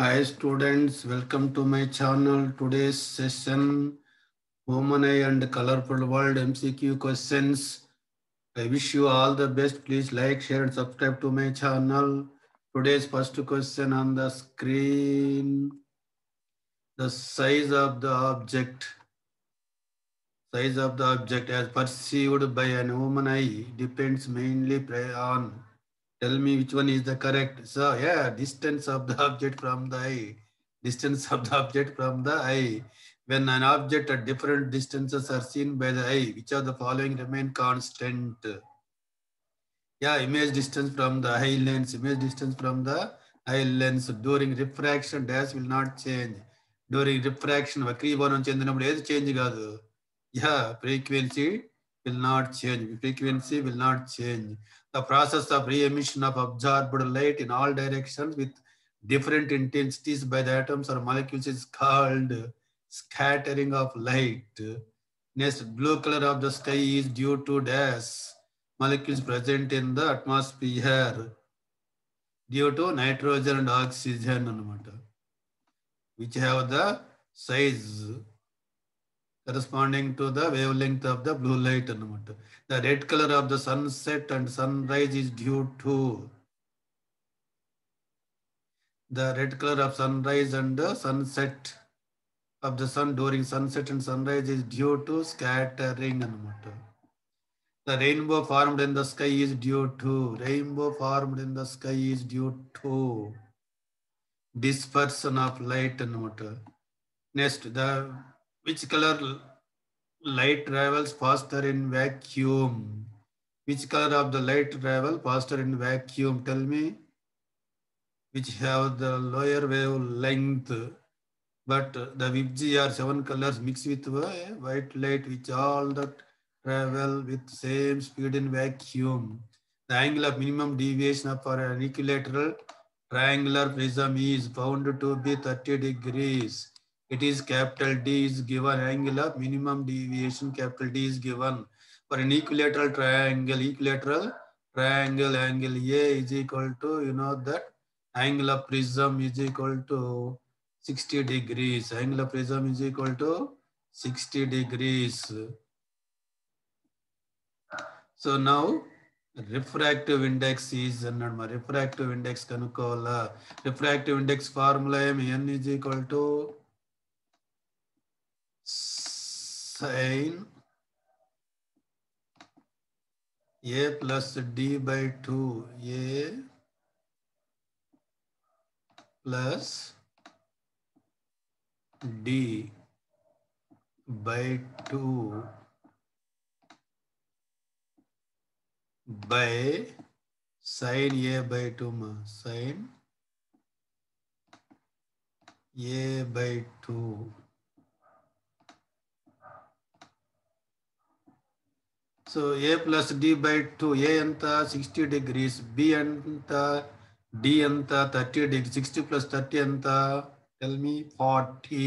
Hi students, welcome to my channel. Today's session, Eye and Colorful World MCQ questions. I wish you all the best. Please like, share and subscribe to my channel. Today's first question on the screen. The size of the object. Size of the object as perceived by an human eye depends mainly on tell me which one is the correct. So yeah, distance of the object from the eye, distance of the object from the eye. When an object at different distances are seen by the eye, which of the following remain constant? Yeah, image distance from the eye lens, image distance from the eye lens during refraction dash will not change. During refraction, frequency will not change kaadu. Yeah, frequency will not change. Frequency will not change. The process of re-emission of absorbed light in all directions with different intensities by the atoms or molecules is called scattering of light. Next, blue color of the sky is due to dash molecules present in the atmosphere due to nitrogen and oxygen, which have the size corresponding to the wavelength of the blue light. And the red color of the sunset and sunrise is due to the red color of sunrise and the sunset of the sun during sunset and sunrise is due to scattering. The rainbow formed in the sky is due to rainbow formed in the sky is due to dispersion of light. Next, the which color light travels faster in vacuum? Which color of the light travel faster in vacuum? Tell me. Which have the lower wavelength, but the VIBGYOR seven colors mixed with white light, which all that travel with same speed in vacuum. The angle of minimum deviation for an equilateral triangular prism is found to be 30 degrees it is capital D is given angular minimum deviation capital D is given. For an equilateral triangle equilateral triangle angle A is equal to you know that angular prism is equal to 60 degrees. Angular prism is equal to 60 degrees. So now refractive index is ಅನ್ನೋಣ refractive index ಕನ್ಕೋಲ refractive index formula m n is equal to sin a plus d by 2 a plus d by 2 by sin a by 2 ma sin a by 2 so A plus D by two A ఎంత sixty degrees B ఎంత D ఎంత thirty degree sixty plus thirty ఎంత tell me forty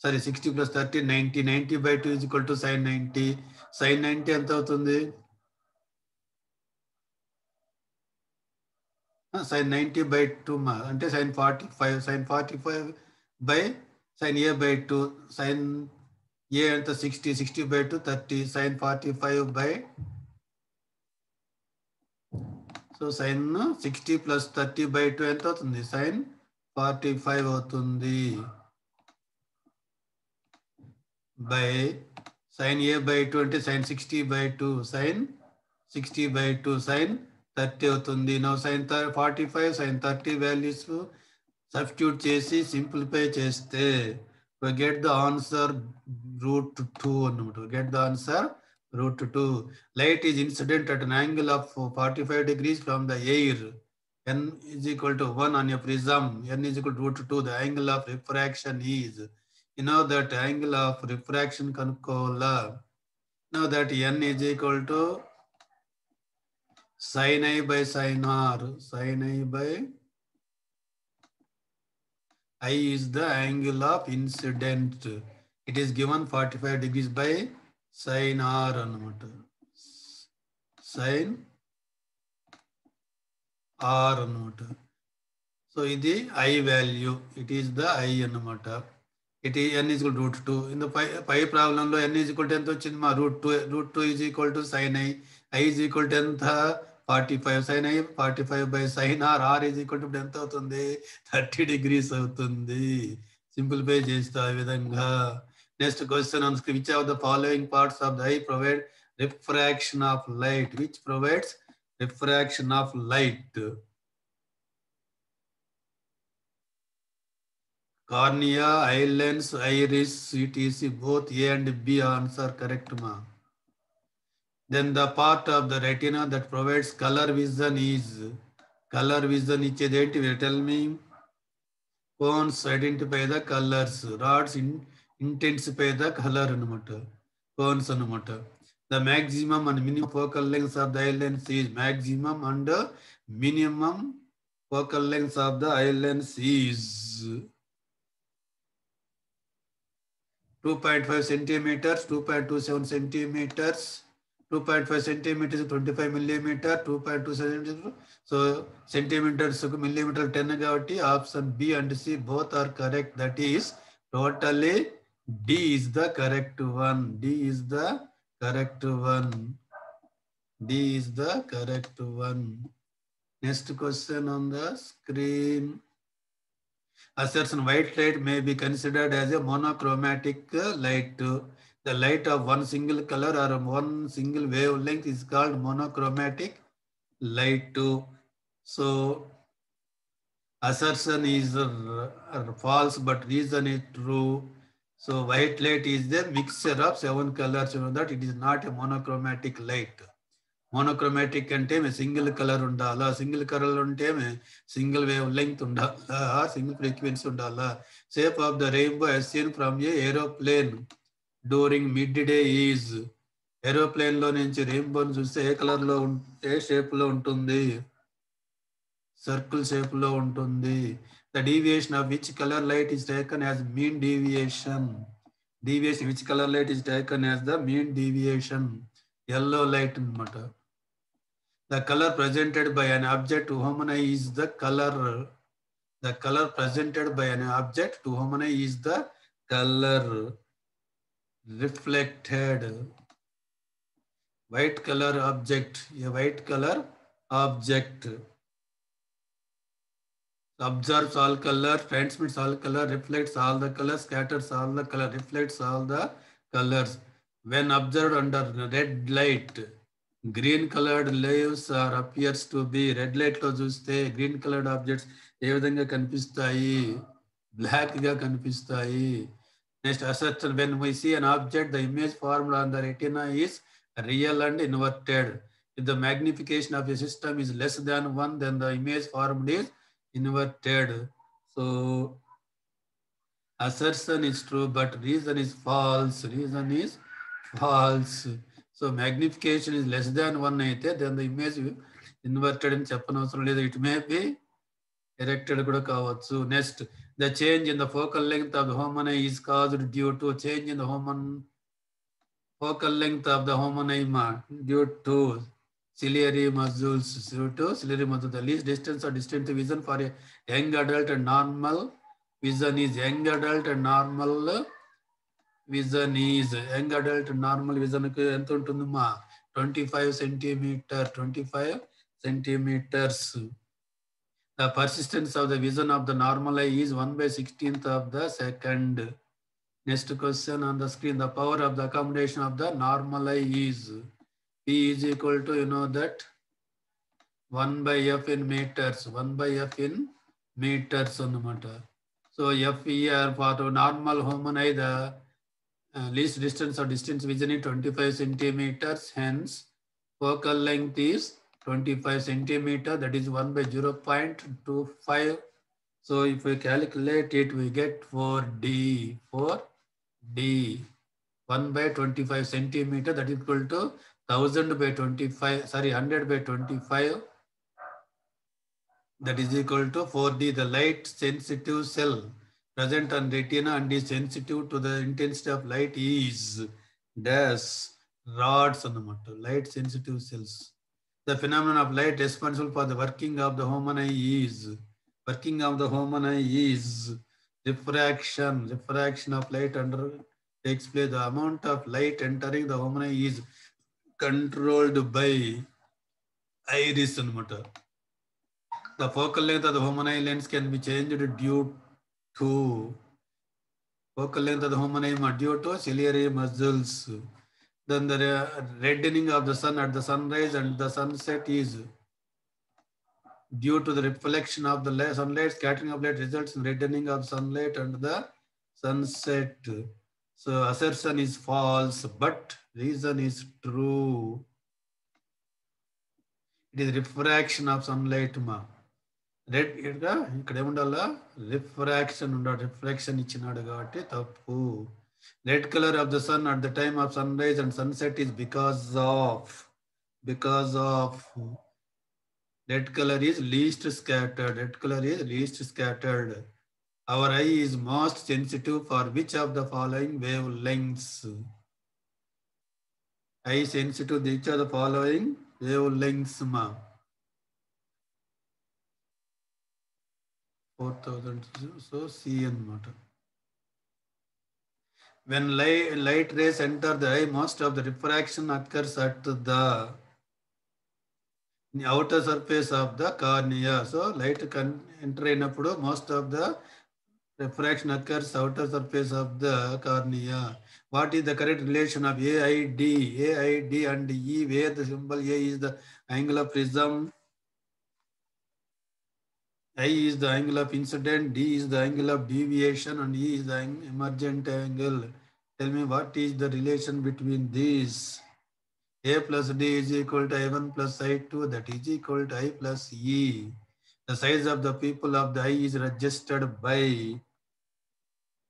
sorry sixty plus thirty ninety ninety by two is equal to sine ninety sine ninety ఎంత అవుతుంది sign ninety by two మా అంటే sine forty five sine forty five by sine A by two sine A ఎంత sixty sixty by two thirty sine forty five by so sine sixty plus thirty by two ఎంత అవుతుంది? Sine forty five అవుతుంది. By sine A by two అంటే sine sixty by two sine sixty by two sine thirty అవుతుంది. No sine forty five sine thirty values substitute చేసి simplify చేస్తే We get the answer root 2 get the answer root 2. Light is incident at an angle of 45 degrees from the air. N is equal to 1 on your prism. N is equal to root 2. The angle of refraction is. You know that angle of refraction can call. Now that N is equal to sine i by sine r. Sine i by I is the angle of incident. It is given 45 degrees by sin R అనమాట sin R అనమాట so ఇది I value it is the I అన్నమాట it N is root two in పై పై ప్రాబ్లంలో N is equal వచ్చింది? మా root two root two is equal to sine I I is equal tenth forty five sine అయ్యి forty five by sine R R is equal to ఎంత అవుతుంది. Thirty degrees అవుతుంది. Simplify చేస్తే ఆ విధంగా. Next question on which of the following parts of the eye provide refraction of light which provides refraction of light cornea eye lens iris CTC both A and B answer correct మా Then the part of the retina that provides color vision is color vision is identified. Tell me, cones identify the colors, rods in, intensify the color anamata, cones anamata. The maximum and minimum focal length of the eye lens is maximum and minimum focal length of the eye lens is 2.5 centimeters, 2.27 centimeters, 2.5 centimeters 25 millimeter 2.2 centimeters. So centimeters millimeter 10 gravity option b and c both are correct. That is totally d is the correct one. D is the correct one. D is the correct one. Next question on the screen. A certain white light may be considered as a monochromatic light. The light of one single color or one single wavelength is called monochromatic light. So assertion is false, but reason is true. So white light is the mixture of seven colors. You know that it is not a monochromatic light. Monochromatic అంటే single colour ఉండాలా single colour ఉంటే single wave length ఉండాలా single frequency ఉండాలా shape of the rainbow as seen from a aeroplane during midday is ఏరోప్లేన్లో నుంచి రెయిన్బోని చూస్తే ఏ కలర్లో ఏ షేప్లో ఉంటుంది? సర్కిల్ షేప్లో ఉంటుంది. The deviation of which colour light is taken as mean deviation deviation which colour light is taken as the mean deviation yellow light అనమాట the colour presented by an object to human eye is the colour the colour presented by an object to human eye is the colour reflected white color object a white color object observes all color transmits all color reflects all the color scatters all the color reflects all the colors when observed under red light green colored leaves are appears to be red light లో చూస్తే green coloured objects ఏ విధంగా కనిపిస్తాయి black గా కనిపిస్తాయి Next assertion, when we see an object, the image formula on the retina is real and inverted. If the magnification of a system is less than one, then the image formed is inverted. So assertion is true, but reason is false. Reason is false. So magnification is less than one, then the image inverted in చెప్పనవసరం లేదు it may be erected కూడా కావచ్చు next The change in the focal length of the human eye is caused due to change in the homon focal length of the homonema due to ciliary muscles due to ciliary muscles. The least distance or distant vision for a young adult and normal vision is young adult and normal vision is young adult normal vision ఎంత ఉంటుందమ్మా 25 centimetre 25 centimetres the persistence of the vision of the normal eye is 1 by 16th of the second. Next question on the screen. The power of the accommodation of the normal eye is P is equal to, you know that, 1 by F in meters. 1 by F in meters on the matter. So F here for the normal human eye, the uh, least distance or distance vision is 25 centimeters. Hence, focal length is 25 centimeter, that is 1 by 0 0.25. So if we calculate it, we get 4D, 4D, 1 by 25 centimeter, that is equal to 1000 by 25, sorry, 100 by 25, that is equal to 4D, the light sensitive cell present on retina and is sensitive to the intensity of light is dash rods on the matter, light sensitive cells the phenomenon of light responsible for the working of the human eye is working of the human eye is refraction refraction of light under takes place the amount of light entering the human eye is controlled by iris and motor. the focal length of the human eye lens can be changed due to focal length of the human eye due to ciliary muscles then the reddening of the sun at the sunrise and the sunset is due to the reflection of the sunlight, scattering of light results in reddening of sunlight and the sunset. So assertion is false, but reason is true. It is refraction of sunlight ma. Red ఇక్కడ ఇక్కడ ఏముండాలా refraction ఉండాలి refraction ఇచ్చినాడు కాబట్టి తప్పు Red color of the sun at the time of sunrise and sunset is because of, because of, red color is least scattered. Red color is least scattered. Our eye is most sensitive for which of the following wavelengths? Eye sensitive to which of the following wavelengths, ma? 4000, so matter. when light, light rays enter the eye, most of the refraction occurs at the outer surface of the cornea. So light can enter in a most of the refraction occurs outer surface of the cornea. What is the correct relation of AID, AID and E, where the symbol A is the angle of prism, I is the angle of incident, D is the angle of deviation and E is the emergent angle. Tell me what is the relation between these? A plus D is equal to I1 plus I2, that is equal to I plus E. The size of the pupil of the eye is adjusted by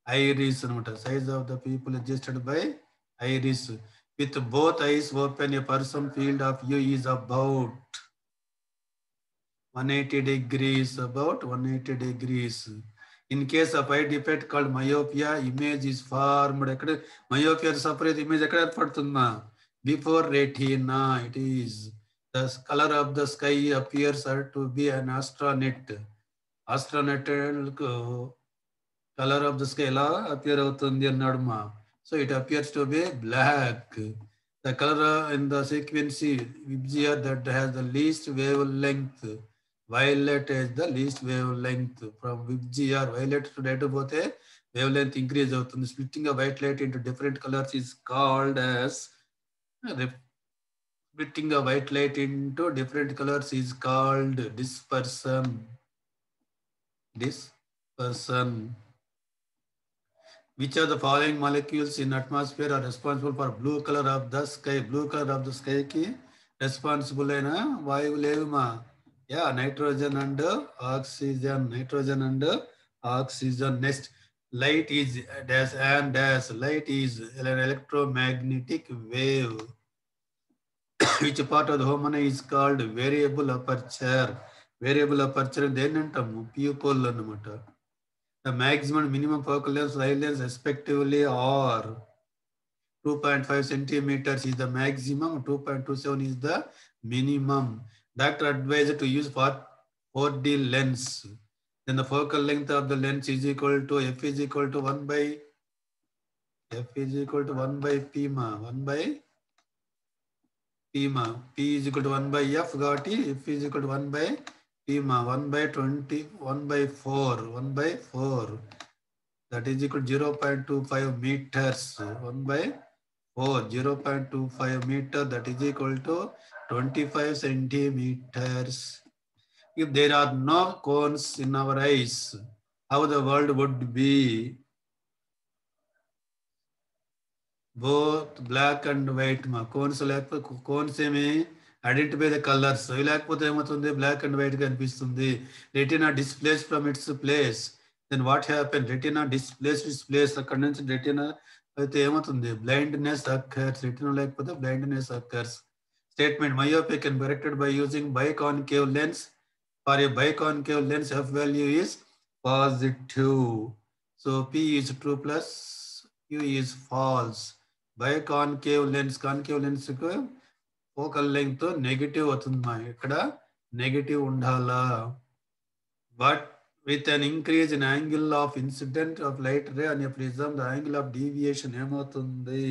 iris. Size of the pupil adjusted by iris. With both eyes open, a person field of view is about 180 degrees, about 180 degrees. In case of eye defect called myopia, image is formed. Myopia separate image before retina. It is the color of the sky appears to be an astronaut. Astronaut color of the sky appear avutundi So it appears to be black. The color in the frequency that has the least wavelength violet is the least wavelength from VIBGR violet to red పోతే wavelength increase అవుతుంది splitting of white light into different colors is called as splitting a white light into different colors is called dispersion. Dispersion. Which of the following molecules in atmosphere are responsible for blue color of the sky? Blue color of the sky ki responsible అయినా వాయువు లేవు మా yeah nitrogen and oxygen nitrogen and oxygen next light is dash and dash light is an electromagnetic wave which part of the phenomena is called variable aperture variable aperture then antam pupil annamata the maximum and minimum focal length eye lens respectively are 2.5 cm is the maximum 2.27 is the minimum doctor advised to use for 4d lens. Then the focal length of the lens is equal to f is equal to 1 by f is equal to 1 by p ma 1 by p ma. P is equal to 1 by f got f is equal to 1 by p ma 1 by 20 1 by 4 1 by 4 that is equal to 0.25 meters 1 by 4 0.25 meter that is equal to 25 centimeters if there are no cones in our eyes, how the world would be both black and white మా cones లేకపోతే cones ఏమి identify the colours అవి లేకపోతే ఏమవుతుంది black and white కనిపిస్తుంది retina displaces from its place then what happen retina displaces its place అక్కడ నుంచి retina అయితే ఏమవుతుంది? బ్లైండ్నెస్ అక్కర్స్ రిటర్న్ లేకపోతే blindness occurs statement myopic can be corrected by using by concave lens for a by concave lens F value is positive so P is true plus U is false by concave lens concave లెన్స్కు focal length negative అవుతుంది ఇక్కడ. Negative ఉండాలా? But with an increase in angle of incident of light ray అని అప్పుడు ఇస్తాం the angle of deviation ఏమవుతుంది?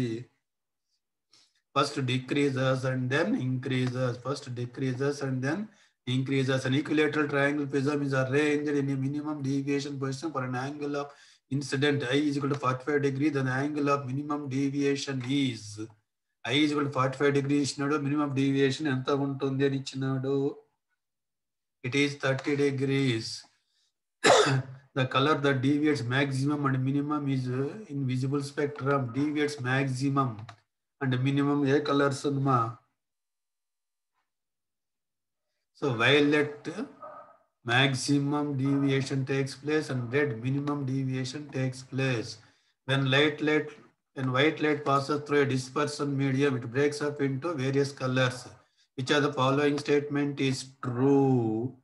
First decreases and then increases first decreases and then increases and equilateral triangle prism is arranged in minimum deviation position for an angle of incident I is to forty five degree then angle of minimum deviation is I is to forty five degree ఇచ్చినాడు minimum deviation ఎంత ఉంటుంది అని ఇచ్చినాడు? It is thirty degrees the color that deviates maximum and minimum is uh, in visible spectrum deviates maximum and minimum a color sigma. So violet uh, maximum deviation takes place and red minimum deviation takes place. When light light when white light passes through a dispersion medium, it breaks up into various colors. Which of the following statement is true?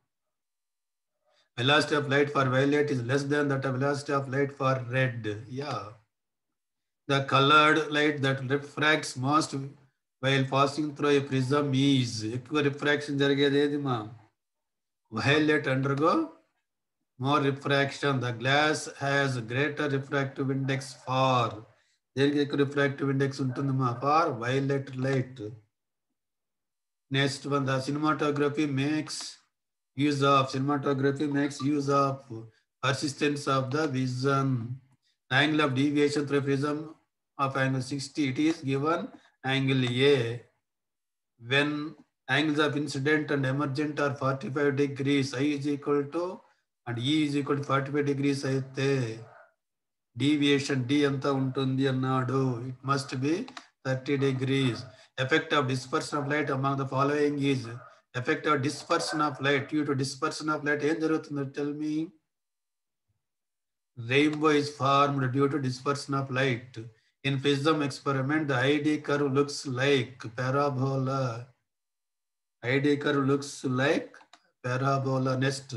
Velocity of light for violet is less than that of velocity of light for red yeah the colored light that refracts most while passing through a prism is ఎక్కువ refraction జరిగేది ఏది మా violet undergo more refraction the glass has greater refractive index for దేనికి ఎక్కువ refractive index ఉంటుంది మా for violet light next one the cinematography makes use of cinematography makes use of persistence of the vision. The angle of deviation through a prism of angle 60, it is given angle A. When angles of incident and emergent are 45 degrees, I is equal to and E is equal to 45 degrees అయితే deviation D ఎంత ఉంటుంది అన్నాడు it must be thirty degrees effect of dispersion of light among the following is effect of dispersion of light due to dispersion of light ఏం జరుగుతుందో tell me rainbow is formed due to dispersion of light in prism experiment the id curve looks like parabola id curve looks like parabola next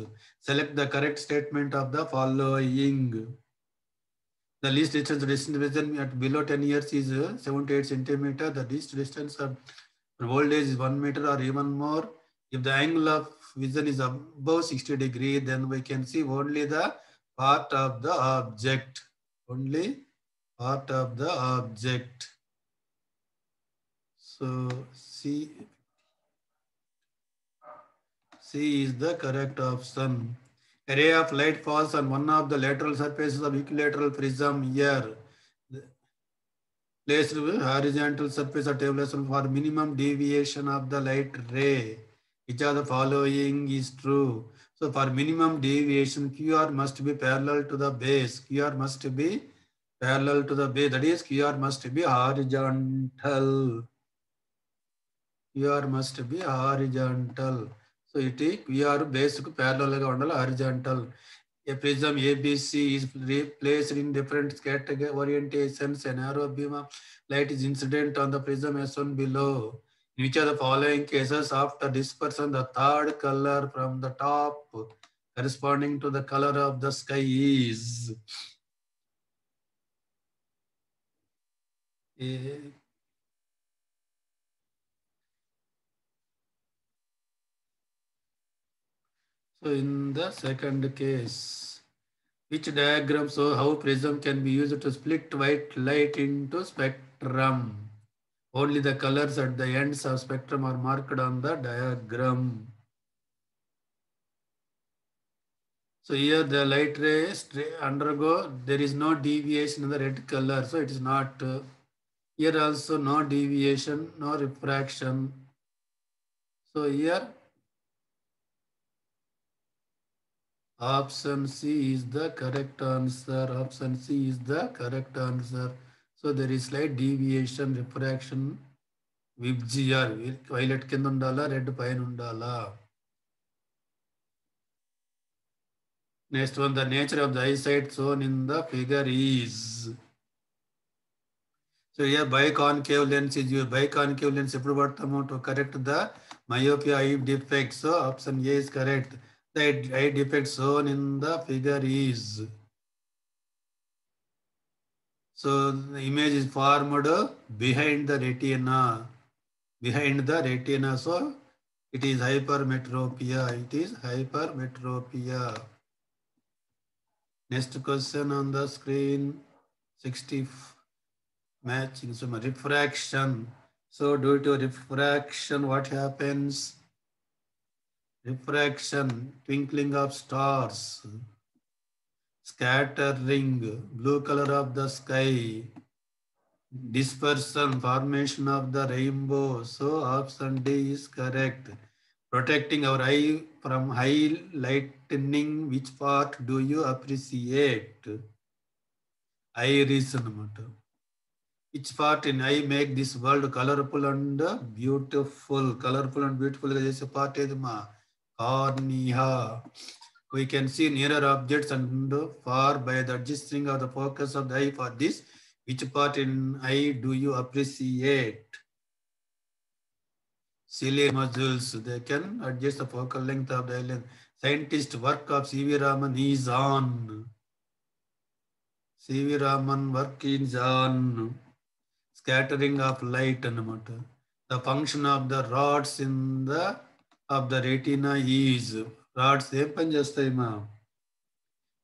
select the correct statement of the following the least distance distance at below 10 years is 78 centimeter the least distance of voltage is 1 meter or even more if the angle of vision is above 60 degree, then we can see only the part of the object. Only part of the object. So C, C is the correct option. A ray of light falls on one of the lateral surfaces of equilateral prism here. Placed horizontal surface of table for minimum deviation of the light ray which of the following is true. So for minimum deviation, QR must be parallel to the base. QR must be parallel to the base. That is, QR must be horizontal. QR must be horizontal. So it is QR base parallel horizontal. A prism ABC is placed in different category orientations. An arrow beam of light is incident on the prism as shown below. Which of the following cases after dispersion, the third color from the top corresponding to the color of the sky is. So in the second case, which diagram show how prism can be used to split white light into spectrum? Only the colors at the ends of spectrum are marked on the diagram. So here the light rays undergo, there is no deviation in the red color. So it is not, uh, here also no deviation, no refraction. So here option C is the correct answer. Option C is the correct answer. So there is slight deviation refraction VIBGYOR violet కింద ఉండాలా red పైన ఉండాలా? Next one the nature of the eyesight shown in the figure is so here by concave lens is your by concave lens ఎప్పుడు పడతాము to correct the myopia eye defect so option A is correct the eye defect shown in the figure is So the image is formed behind the retina, behind the retina. So it is hypermetropia. It is hypermetropia. Next question on the screen, 60 matching, so refraction. So due to refraction, what happens? Refraction, twinkling of stars, scattering, blue color of the sky, dispersion, formation of the rainbow. So option D is correct. Protecting our eye from high lightning, which part do you appreciate? Iris అన్నమాట which part in I make this world colorful and beautiful. Colorful and beautiful గా చేసే part ఏది మా cornea we can see nearer objects and far by the adjusting of the focus of the eye for this. Which part in eye do you appreciate? Ciliary muscles, they can adjust the focal length of the eye Scientist work of C.V. Raman is on. C.V. Raman work is on. Scattering of light and The function of the rods in the of the retina is rods ఏం పని చేస్తాయి మా?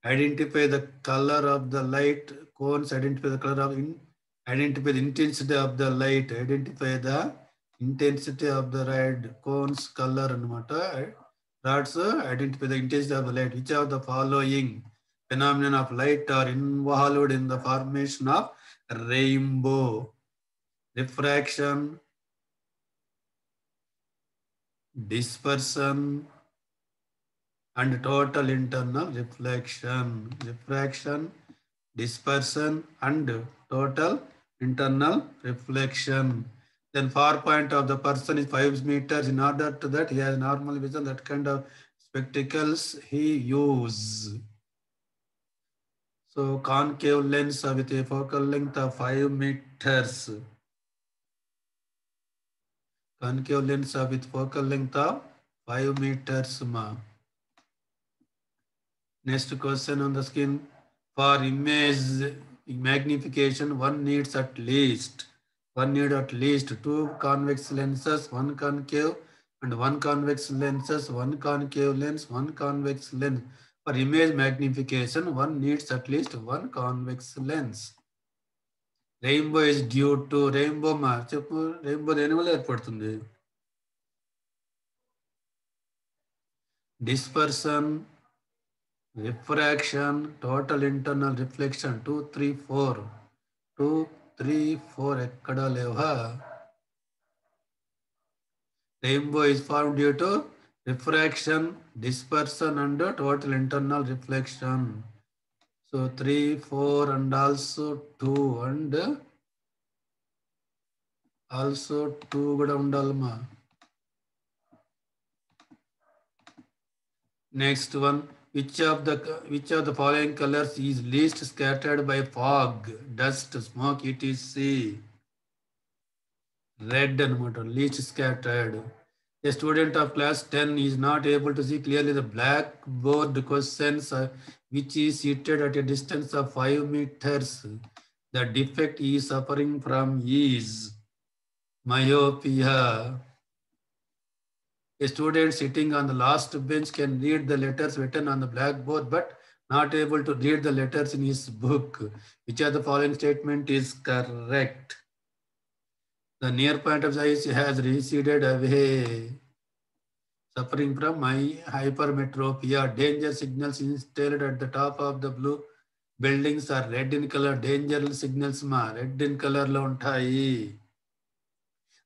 Identify the colour of the light cones identify the colour of identify the intensity of the light identify the intensity of the ride cones colour అనమాట rods identify the intensity of the light which of the following phenomenon of light are involved in the formation of rainbow? Refraction dispersion and total internal reflection refraction dispersion and total internal reflection. Then far point of the person is 5 meters. In order to that he has normal vision that kind of spectacles he use. So concave lens with a focal length of 5 meters. Concave lens with focal length of 5 meters ma. Next question on the screen. For image magnification, one needs at least, one need at least two convex lenses, one concave and one convex lenses, one concave lens, one convex lens. For image magnification, one needs at least one convex lens. Rainbow is due to rainbow మా చెప్పు rainbow దేని వల్ల ఏర్పడుతుంది డిస్పర్సన్ refraction, total internal reflection, 2, 3, 4. 2, 3, 4, ekkada leva. Rainbow is formed due to refraction, dispersion and total internal reflection. So 3, 4 and also 2 and also 2 kuda undalma. Next one which of the which of the following colors is least scattered by fog dust smoke etc red and least scattered. A student of class 10 is not able to see clearly the black board questions which is seated at a distance of 5 meters. The defect he is suffering from is myopia. A student sitting on the last bench can read the letters written on the blackboard but not able to read the letters in his book. Which of the following statement is correct? The near point of the eye has receded away. Suffering from my hypermetropia, danger signals installed at the top of the blue buildings are red in color. Danger signals ma red in color lo ఉంటాయి.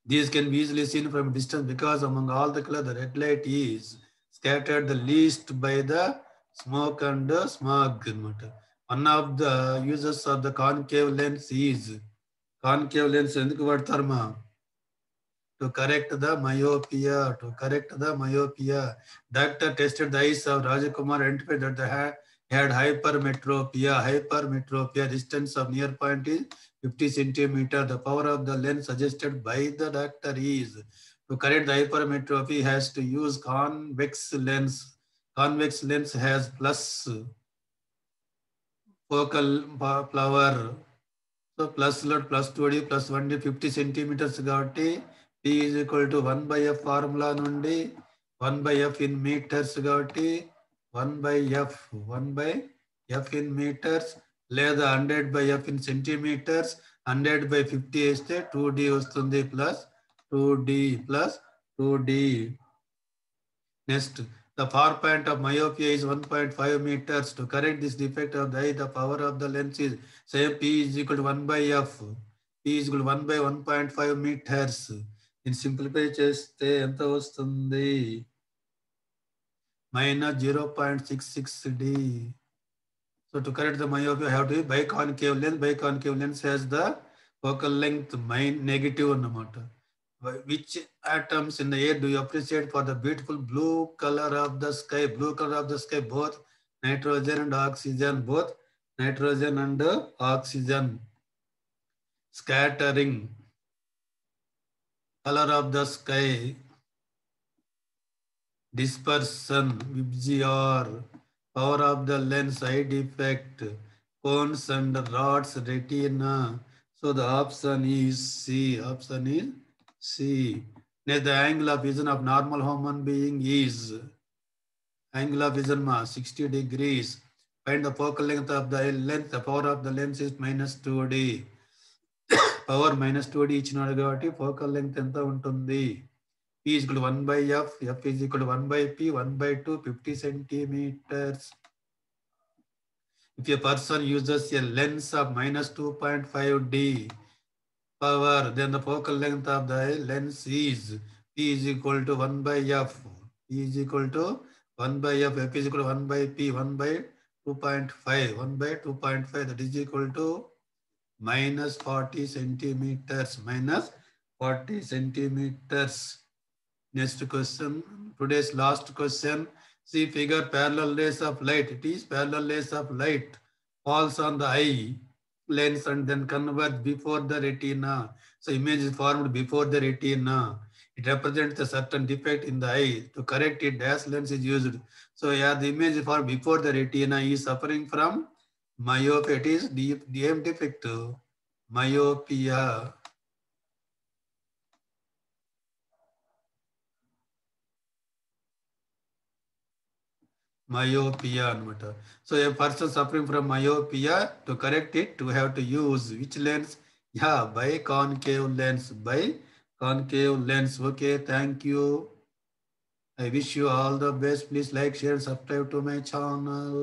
These can be easily seen from a distance because among all the color, the red light is scattered the least by the smoke and the smog. అన్నమాట. One of the uses of the concave lens is concave lens ఎందుకు వాడతారు మా to correct the myopia to correct the myopia doctor tested the eyes of Rajkumar identified that the had hypermetropia hypermetropia distance of near point is 50 centimeter the power of the lens suggested by the doctor is to correct the hypermetropy has to use convex lens convex lens has plus focal power so plus లో plus two D plus one D fifty centimetres కాబట్టి P is equal to one by F formula నుండి one by F in metres కాబట్టి one by F one by F in metres లేదా hundred by F in centimetres hundred by fifty వేస్తే two D వస్తుంది plus two D plus two D. Next the far point of myopia is one point five metres to correct this defect of the the power of the lens is same P is equal one by F P is equal one by one point five metres దీన్ని simplify చేస్తే ఎంత వస్తుంది? minus 0.66 d. So to correct the myopia, I have to be biconcave lens. Biconcave lens has the focal length mine negative numata. Which atoms in the air do you appreciate for the beautiful blue color of the sky? Blue color of the sky, both nitrogen and oxygen, both nitrogen and oxygen. Scattering color of the sky dispersion VGR power of the lens eye defect cones and rods retina so the option is c option is c Next, the angle of vision of normal human being is angle of vision ma 60 degrees find the focal length of the length the power of the lens is minus 2d power minus two D ఇచ్చినాడు కాబట్టి focal length ఎంత ఉంటుంది P is equal to 1 by F, F is equal to 1 by P, 1 by 2, 50 centimeters. If a person uses a lens of minus 2.5 D power, then the focal length of the lens is P is equal to 1 by F. P is equal to 1 by F, F is equal to 1 by P, 1 by 2.5, 1 by 2.5, that is equal to minus 40 centimeters, minus 40 centimeters next question. Today's last question. See figure parallel rays of light. It is parallel rays of light. Falls on the eye. Lens and then converge before the retina. So image is formed before the retina. It represents a certain defect in the eye. To correct it dash lens is used. So yeah the image formed before the retina is suffering from myopia it is DM defect. Myopia myopia అనమాట so a person suffering from myopia to correct it to have to use which lens yeah by concave lens by concave lens okay thank you i wish you all the best please like share subscribe to my channel